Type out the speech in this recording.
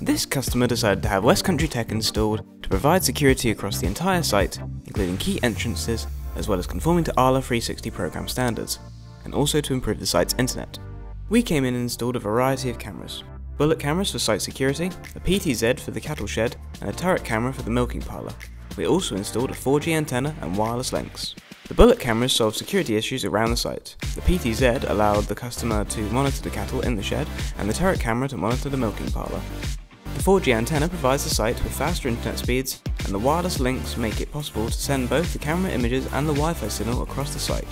This customer decided to have West Country Tech installed to provide security across the entire site, including key entrances, as well as conforming to ARLA 360 program standards, and also to improve the site's internet. We came in and installed a variety of cameras. Bullet cameras for site security, a PTZ for the cattle shed, and a turret camera for the milking parlour. We also installed a 4G antenna and wireless links. The bullet cameras solved security issues around the site. The PTZ allowed the customer to monitor the cattle in the shed, and the turret camera to monitor the milking parlour. The 4G antenna provides the site with faster internet speeds, and the wireless links make it possible to send both the camera images and the Wi-Fi signal across the site.